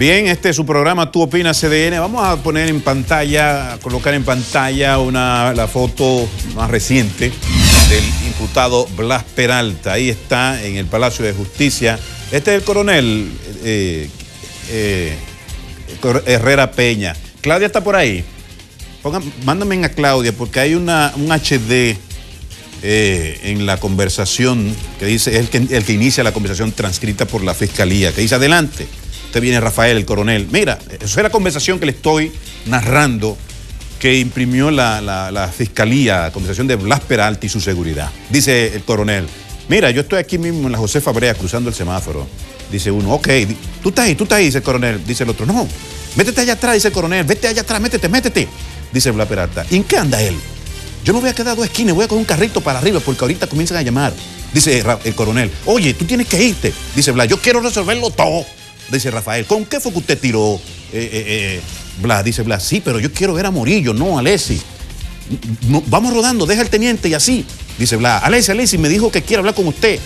Bien, este es su programa Tú Opinas CDN. Vamos a poner en pantalla, a colocar en pantalla una, la foto más reciente del imputado Blas Peralta. Ahí está en el Palacio de Justicia. Este es el coronel eh, eh, Herrera Peña. Claudia está por ahí. mándame a Claudia porque hay una, un HD eh, en la conversación que dice, es el que, el que inicia la conversación transcrita por la fiscalía, que dice adelante. Usted viene Rafael, el coronel. Mira, esa es la conversación que le estoy narrando que imprimió la, la, fiscalía, la conversación de Blas Peralta y su seguridad. Dice el coronel, mira, yo estoy aquí mismo en la José Fabrea cruzando el semáforo. Dice uno, ok, tú estás ahí, tú estás ahí, dice el coronel. Dice el otro, no, métete allá atrás, dice el coronel, vete allá atrás, métete, métete. Dice Blas Peralta, ¿y en qué anda él? Yo no voy a quedar dos esquinas, voy a coger un carrito para arriba porque ahorita comienzan a llamar. Dice el coronel, oye, tú tienes que irte. Dice Blas, yo quiero resolverlo todo. Dice Rafael, ¿con qué fue que usted tiró? Eh, eh, eh, Blas, dice Blas, sí, pero yo quiero ver a Morillo, no a Alessi. vamos rodando, deja el teniente y así. Dice Blas, Alessi, Alessi me dijo que quiere hablar con usted.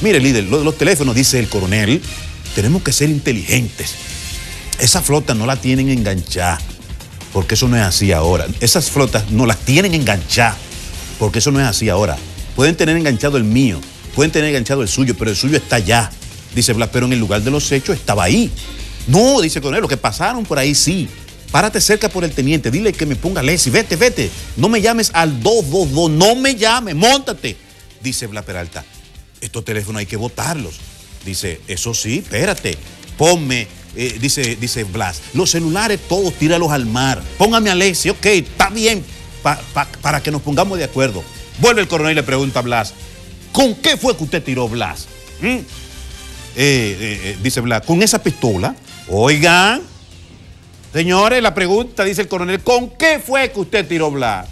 Mire, líder, lo de los teléfonos, dice el coronel, tenemos que ser inteligentes. Esa flota no la tienen enganchada, porque eso no es así ahora. Esas flotas no las tienen enganchadas, porque eso no es así ahora. Pueden tener enganchado el mío, pueden tener enganchado el suyo, pero el suyo está allá. Dice Blas, pero en el lugar de los hechos estaba ahí. No, dice Coronel, lo que pasaron por ahí sí. Párate cerca por el teniente, dile que me ponga Leslie, vete, vete. No me llames al 222, no me llames, montate. Dice Blas Peralta, estos teléfonos hay que botarlos. Dice, eso sí, espérate, ponme, eh, dice, dice Blas, los celulares todos tíralos al mar. Póngame a Leslie, ok, está bien, para que nos pongamos de acuerdo. Vuelve el coronel y le pregunta a Blas, ¿con qué fue que usted tiró Blas? ¿Mm? Eh, eh, eh, dice Blas, con esa pistola, oigan, señores, la pregunta, dice el coronel, ¿con qué fue que usted tiró Blas?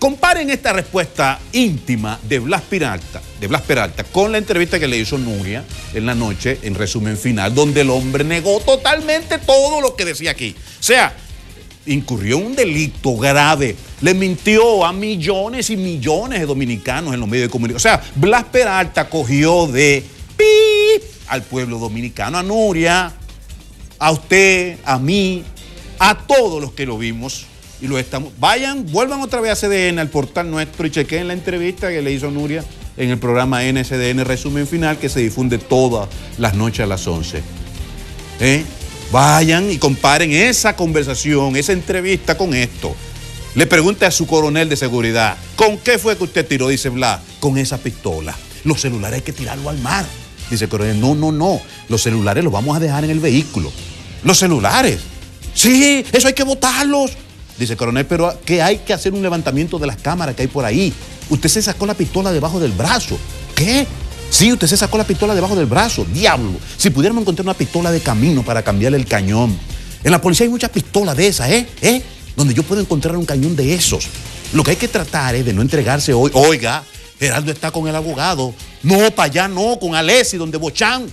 Comparen esta respuesta íntima de Blas Peralta, de Blas Peralta con la entrevista que le hizo Nuria en la noche, en resumen final, donde el hombre negó totalmente todo lo que decía aquí. O sea, incurrió un delito grave. Le mintió a millones y millones de dominicanos en los medios de comunicación. O sea, Blas Peralta cogió de al pueblo dominicano, a Nuria, a usted, a mí, a todos los que lo vimos y lo estamos. Vayan, vuelvan otra vez a CDN, al portal nuestro y chequen la entrevista que le hizo Nuria en el programa NSDN Resumen Final que se difunde todas las noches a las 11. ¿Eh? Vayan y comparen esa conversación, esa entrevista con esto. Le pregunte a su coronel de seguridad, ¿con qué fue que usted tiró? Dice Blas, con esa pistola. Los celulares hay que tirarlo al mar. Dice el coronel, no, no, no. Los celulares los vamos a dejar en el vehículo. Los celulares. Sí, eso hay que botarlos. Dice el coronel, pero que hay que hacer un levantamiento de las cámaras que hay por ahí. Usted se sacó la pistola debajo del brazo. ¿Qué? Sí, usted se sacó la pistola debajo del brazo, diablo. Si pudiéramos encontrar una pistola de camino para cambiarle el cañón. En la policía hay muchas pistolas de esas, ¿eh? ¿eh? Donde yo puedo encontrar un cañón de esos. Lo que hay que tratar es de no entregarse hoy. Oiga, Geraldo está con el abogado. No, para allá no, con Alessi, donde Bochán.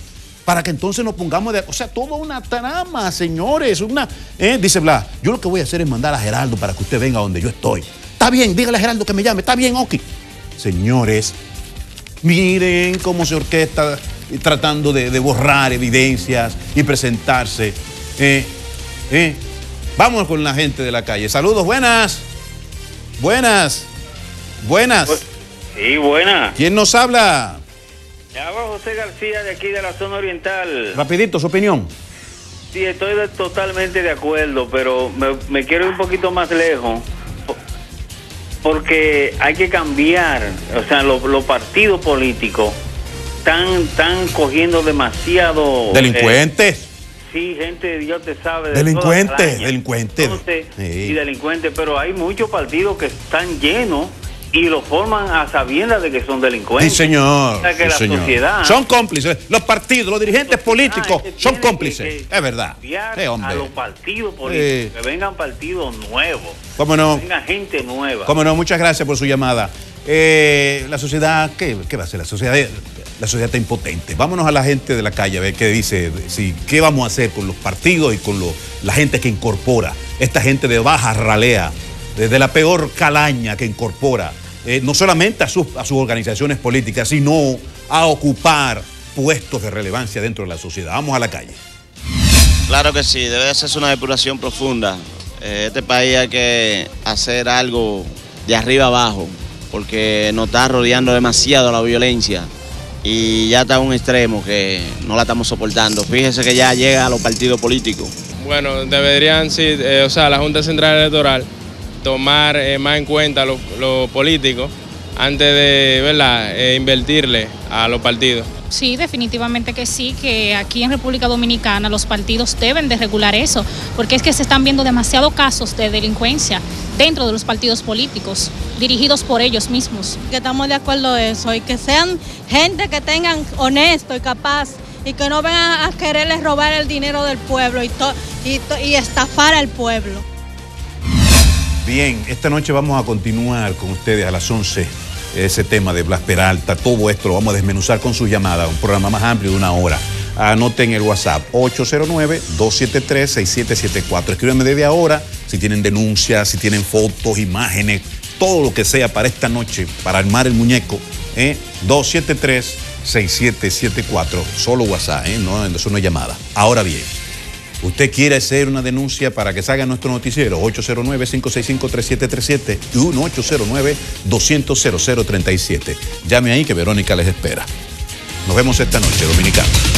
Para que entonces nos pongamos de. O sea, toda una trama, señores. Una, ¿eh? Dice Blas, yo lo que voy a hacer es mandar a Geraldo para que usted venga donde yo estoy. Está bien, dígale a Geraldo que me llame. Está bien, ok. Señores, Miren cómo se orquesta tratando de, borrar evidencias y presentarse. Eh, eh. Vamos con la gente de la calle. Saludos, buenas. Buenas. Buenas. Sí, buenas. ¿Quién nos habla? habla José García de aquí de la zona oriental. Rapidito, su opinión. Sí, estoy totalmente de acuerdo, pero me quiero ir un poquito más lejos porque hay que cambiar, o sea, los partidos políticos están, están cogiendo demasiado... Eh, delincuentes. sí, gente, Dios te sabe. delincuentes, delincuentes. Y delincuentes, pero hay muchos partidos que están llenos y lo forman a sabiendas de que son delincuentes. Sí, señor. que la sociedad. Son cómplices. Los partidos, los dirigentes políticos son cómplices. es verdad. A los partidos políticos. Que vengan partidos nuevos. ¿Cómo no? Que venga gente nueva. ¿Cómo no? Muchas gracias por su llamada. Eh, la sociedad, ¿qué, ¿qué, va a hacer? La sociedad, la sociedad está impotente. Vámonos a la gente de la calle a ver qué dice, sí, qué vamos a hacer con los partidos y con la gente que incorpora, esta gente de baja ralea, desde la peor calaña que incorpora eh, no solamente a sus, a sus organizaciones políticas, sino a ocupar puestos de relevancia dentro de la sociedad. Vamos a la calle. Claro que sí, debe hacerse una depuración profunda. Eh, este país hay que hacer algo de arriba abajo, porque nos está rodeando demasiado la violencia y ya está a un extremo que no la estamos soportando. Fíjese que ya llega a los partidos políticos. Bueno, deberían, sí, eh, o sea, la Junta Central Electoral tomar eh, más en cuenta los políticos antes de ¿verdad? invertirle a los partidos. Sí, definitivamente que sí, que aquí en República Dominicana los partidos deben de regular eso, porque es que se están viendo demasiados casos de delincuencia dentro de los partidos políticos, dirigidos por ellos mismos. Que estamos de acuerdo en eso y que sean gente que tengan honesto y capaz y que no vengan a quererles robar el dinero del pueblo y, y, y estafar al pueblo. Bien, esta noche vamos a continuar con ustedes a las 11 ese tema de Blas Peralta, todo esto lo vamos a desmenuzar con sus llamadas, un programa más amplio de una hora. Anoten el WhatsApp 809-273-6774. Escríbanme desde ahora si tienen denuncias, si tienen fotos, imágenes, todo lo que sea para esta noche, para armar el muñeco. ¿eh? 273-6774. Solo WhatsApp, ¿eh? no, eso no es llamada. Ahora bien. Usted quiere hacer una denuncia para que salga nuestro noticiero, 809-565-3737 y 1-809-200-0037. Llame ahí que Verónica les espera. Nos vemos esta noche, Dominicano.